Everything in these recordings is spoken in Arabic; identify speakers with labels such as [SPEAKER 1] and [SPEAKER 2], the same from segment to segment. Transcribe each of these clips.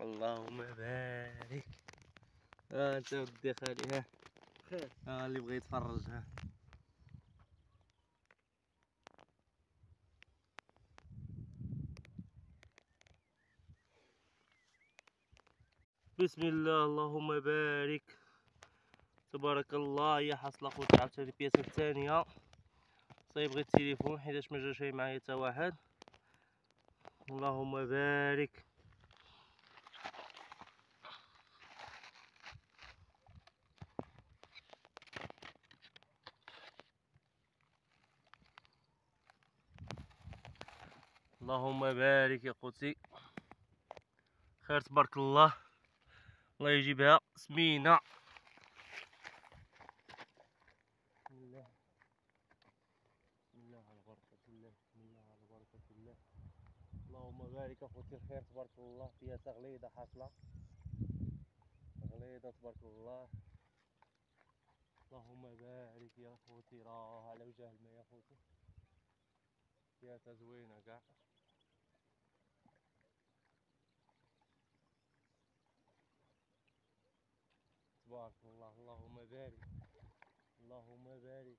[SPEAKER 1] اللهم بارك. ها انت ودي خالي ها.
[SPEAKER 2] خير.
[SPEAKER 1] ها اللي بغى يتفرج ها. بسم الله اللهم بارك. تبارك الله يا حصل اخوتي عاوتاني البياسه الثانية. صيبغي التليفون حيتاش ما جا شي معايا تا واحد. اللهم بارك. اللهم بارك يا خوتي خير تبارك الله. الله يجيبها سمينه بسم الله بسم الله على بركة الله بسم الله على بركة الله اللهم بارك الخير تبارك الله. فيها تغليظة حاصلة. تغليظة تبارك الله. اللهم بارك يا اخوتي راه على وجه الماء يا اخوتي فيها تزوينة كاع تبارك الله اللهم بارك اللهم بارك.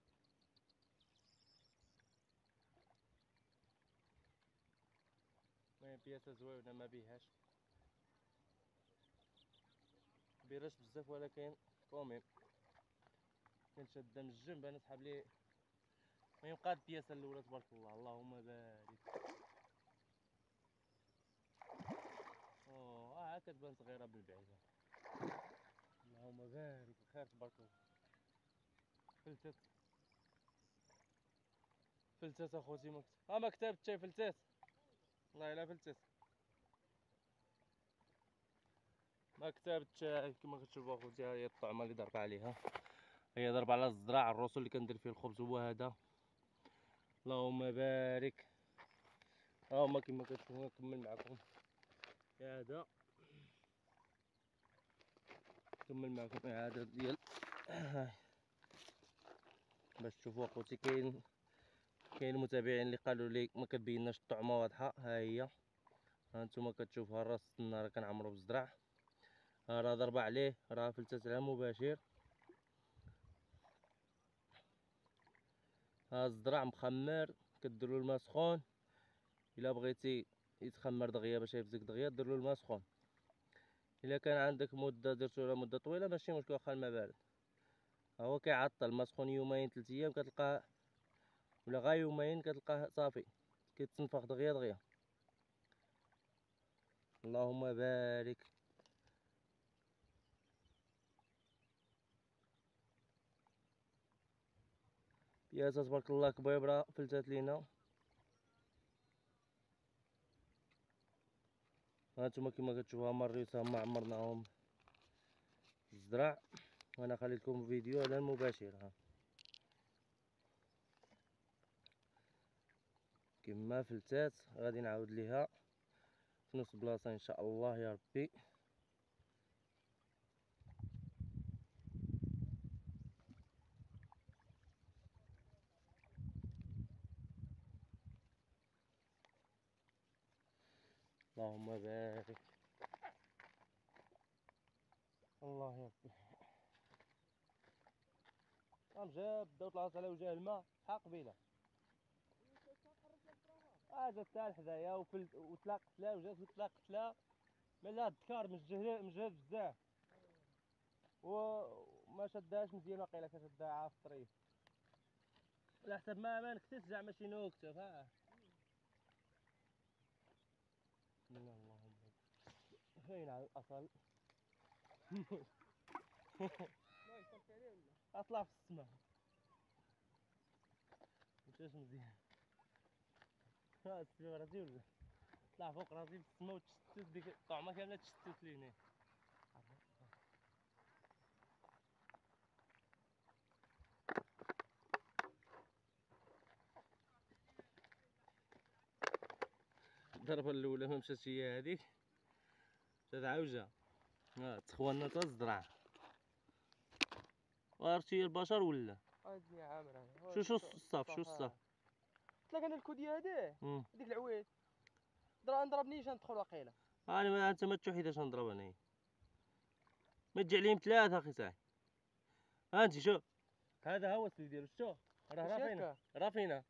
[SPEAKER 1] ما بياسة زوينة ما بيهاش. بيرش بزاف ولكن كوميم كان شادة من الجنب أنا سحب لي. ما يبقى البياسة الأولى تبارك الله. اللهم بارك. أوه ها كتبان صغيرة بالبعيدة اللهم بارك الخير تبارك الله. فلتت. فلتت أخوتي ما ها ما كتبت شي فلتت؟ والله الا فلتت. ما كتبت شي كما كتشوفوا أخوتي ها هي الطعمة اللي ضرب عليها. هي ضرب على الزراع الرسل اللي كندير فيه الخبز هو هذا. اللهم بارك. ها هما كما كتشوفوا نكمل معكم. هذا. نكمل معكم. اعاده ديال باش تشوفوا أخوتي كاين كاين متابعين اللي قالوا لي ما كتبيناش الطعمة واضحة. ها هي. ها أنتم كتشوفوها راس النار كنعمرو بالزرع راه ضربة عليه راه فلتت على مباشر. ها الزرع مخمر كديروا الماء سخون. إلا بغيتي يتخمر دغيا باش يفزك دغيا دير له الماء سخون. إلا كان عندك مدة درتو له مدة طويلة ماشي مشكل واخا الماء بارد. هو كيعطل ما سخون يومين ثلاث أيام كتلقاه ولا غا يومين كتلقاه صافي. كيتنفخ دغيا دغيا. اللهم بارك. بياسة تبارك الله كبيبرة فلتات لينا. هانتوما كما كتشوفوها مريوسة ما عمرناهم. الزرع وأنا خليت لكم فيديو على المباشر ها. كما فلتات غادي نعاود ليها في نفس البلاصه إن شاء الله يا ربي. اللهم بارك. الله يا ربي قام جاب بدا طلعت على وجه الماء حق قبيله آه جات حتى حدايا وفل وتلاقت لا وجات وتلاقت لا. ملا الذكار مجهد مجهد بزاف. وما شدهاش مزيان واقيلا كشدها عا في الطريق على حسب ما ما نكتت زعما شي نكته فاه بسم الله اللهم على الأصل. أطلع في السماء. مشاش مزيان ها تسبيغ راسي ولا طلع فوق راسي في السماء وتشتت ديك الطعمه كاملة تشتت لينا الضربة الأولى ما مشاتش هي هذيك مشات عاوجة. ها تخوالنا تا الزرع عرفتي البشر ولا؟
[SPEAKER 2] هادي عامرة
[SPEAKER 1] شو شو الصف؟ شو الصف؟
[SPEAKER 2] قلت لك أنا الكودي هذا. هذيك العويد ضرب نضرب نيشان ندخل واقيلا
[SPEAKER 1] أنا ما أنت ما تشوف حيتاش نضرب انايا ما تجي عليهم ثلاثة أخي ها أنت شوف هذا هو السلي ديالو. شوف راه راه فينا راه فينا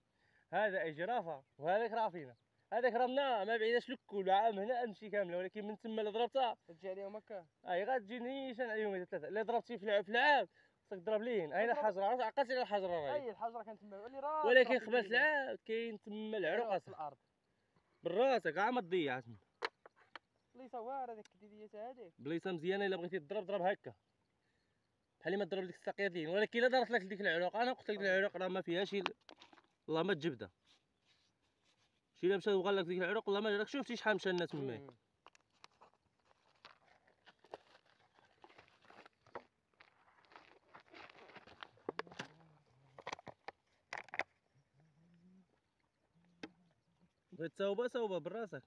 [SPEAKER 1] هذا أي جرافة وهذاك راه فينا هذاك راه ما بعيداش لك كل عام هنا أمشي كامله ولكن من تما اللي ضربتها.
[SPEAKER 2] تجي عليهم هكا؟
[SPEAKER 1] أي غتجي نيشان عليهم هذا ثلاثة. اللي ضربتي في العاب في العاب خصك تضرب لين. هاي
[SPEAKER 2] اضرب.
[SPEAKER 1] الحجرة؟ عرفت؟ عقلتي على الحجرة راهي.
[SPEAKER 2] أي الحجرة كانت تما. اللي راه
[SPEAKER 1] ولكن قبل العاب كاين تما العروق
[SPEAKER 2] في
[SPEAKER 1] أصلا.
[SPEAKER 2] الأرض.
[SPEAKER 1] براسك عا ما تضيع تما
[SPEAKER 2] بليصة واعره ديك الكديديات هذيك
[SPEAKER 1] بليصة مزيانة إلا بغيتي تضرب ضرب هكا. بحال ما تضرب ديك الساقيتين ولكن إلا ضربت لك ديك العروق أنا قلت لك العروق راه ما فيهاش ال- والله ما تجبدها. شي الا مشى وغال لك ديك العروق والله ما راك شفتي شحال مشى ماي
[SPEAKER 2] مم.
[SPEAKER 1] بغيت تصاوبها صاوبها براسك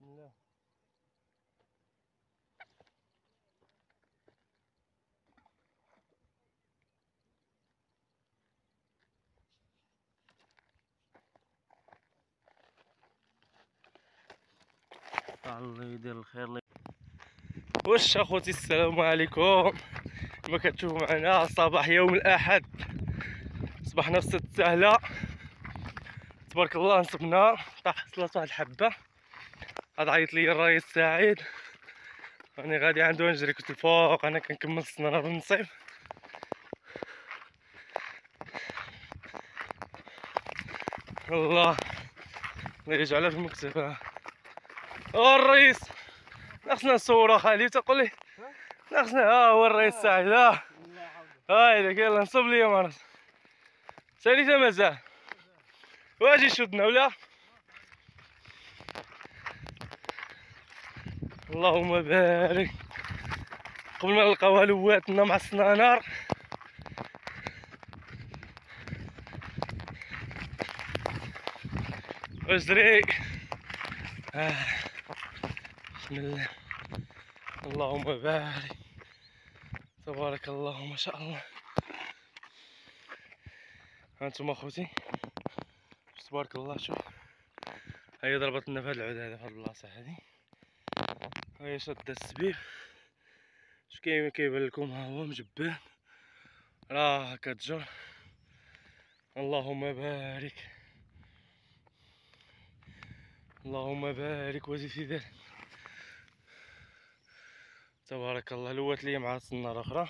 [SPEAKER 1] لا الله يدير الخير واش اخوتي السلام عليكم؟ كما كتشوفوا معنا صباح يوم الأحد. صبحنا في ست سهلة. تبارك الله نصبنا طاح حصلت واحد الحبة. غاد عيط لي الرئيس سعيد. راني غادي عنده نجري كنت الفوق أنا كنكمل السناره بالنصيب الله الله يجعلها في المكتب الرئيس. خصنا نصورو خالي تقول لي. خصنا ها هو الرئيس سعيد ها. هاي لك يلا نصب لي مرض ساليته مازال. واجي شدنا ولا؟ اللهم بارك. قبل ما نلقاو هلواتنا مع السنانار اجري آه. بسم الله. اللهم بارك. تبارك الله ما شاء الله. هانتوما أخوتي؟ تبارك الله شوف. هي ضربت لنا في هاد العود هذا في هاد البلاصة هادي هي شادة السبيب اش كاين كيبان لكم؟ ها هو مجبان راه كتجر اللهم بارك. اللهم بارك. وزد في ذلك. تبارك الله لوات لي مع السنارة أخرى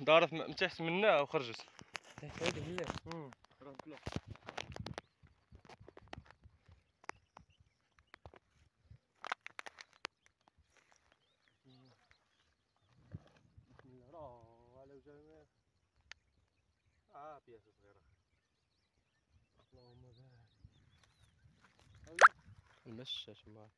[SPEAKER 1] دارت من تحت منا وخرجت
[SPEAKER 2] هذه بالله
[SPEAKER 1] بسم الله راه على وجهنا صغيرة اللهم بارك. بسم الله بسم الله.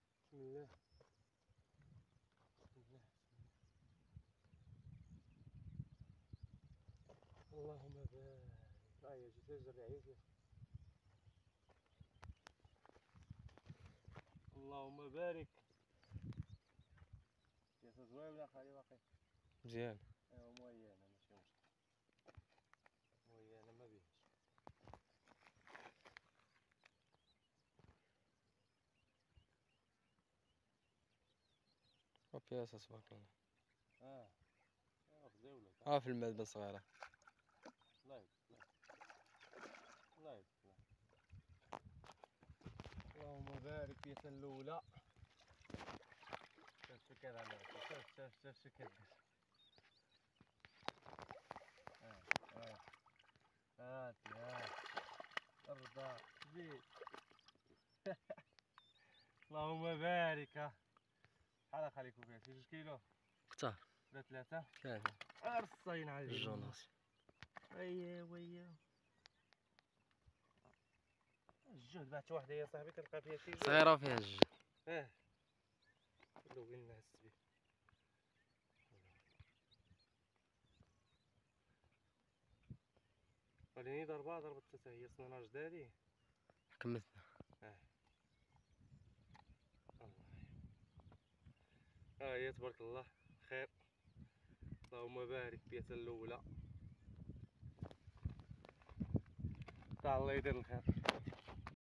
[SPEAKER 1] اللهم بارك. هاي جيت تجري عيسى اللهم بارك. يا زوين ولا خالي باقي؟
[SPEAKER 2] مزيان
[SPEAKER 1] ايوا مويانه ماشي مشكل مويانه ما بيهاش
[SPEAKER 2] وبياسة تبارك الله
[SPEAKER 1] آه. آه غزاولة
[SPEAKER 2] ها في المدبة صغيرة
[SPEAKER 1] لايف لايف لايف. اللهم بارك في سنة الأولى. شوف شو كذا أنا شوف شوف شوف شو كذا آه آه. هاتي ها أرضى. زيد اللهم بارك. ها شحال خليكم فيها شي جوج كيلو
[SPEAKER 2] كتار
[SPEAKER 1] ولا ثلاثة
[SPEAKER 2] ثلاثة
[SPEAKER 1] أرصين على.
[SPEAKER 2] ونص
[SPEAKER 1] اييه وياه الجهد بعت واحدة يا صاحبي كنلقى فيها شي
[SPEAKER 2] صغيرة وفيها الجد
[SPEAKER 1] آه لو وين نهز بيه وليني ضربة ضربة تتا هي صنانة جدادي
[SPEAKER 2] كملتنا
[SPEAKER 1] ها هي تبارك الله. خير. اللهم بارك بيت الأولى. تاع الله يدير الخير.